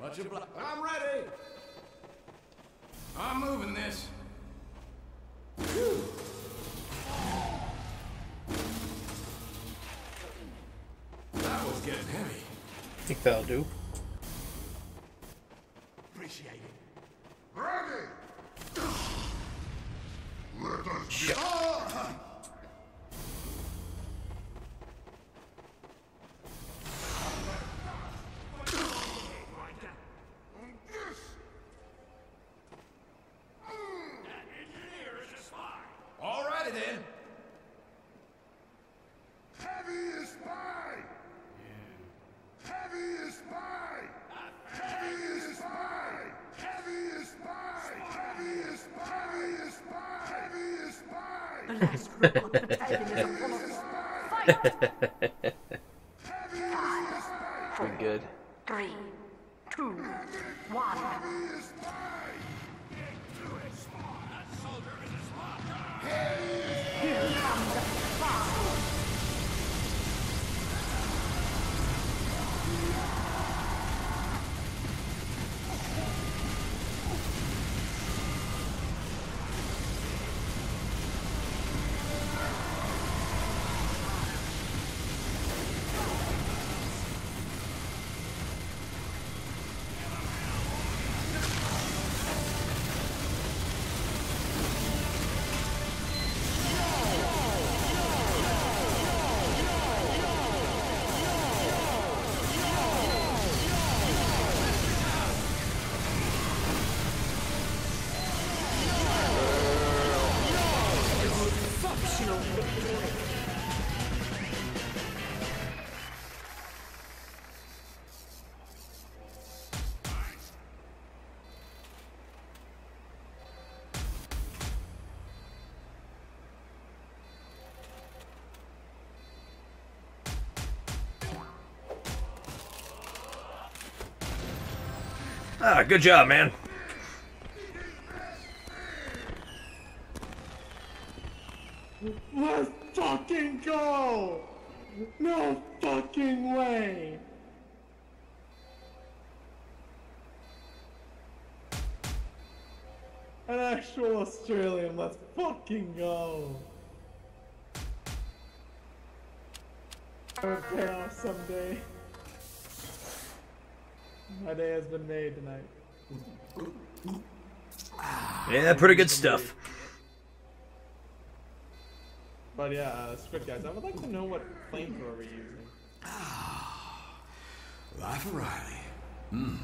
Much obliged. I'm ready. I'm moving this. That was getting heavy. I think that'll do. Appreciate it. Ready! Let us Shit. The last grip on the battalion is upon us. Fight! Heavy is by! Pretty good. Three, two, one. Ah, good job, man. Let's fucking go! No fucking way! An actual Australium, let's fucking go! Pay off someday. My day has been made tonight. Yeah, pretty good stuff. But yeah, uh, Squid guys, I would like to know what flamethrower we're using. Life of Riley. You.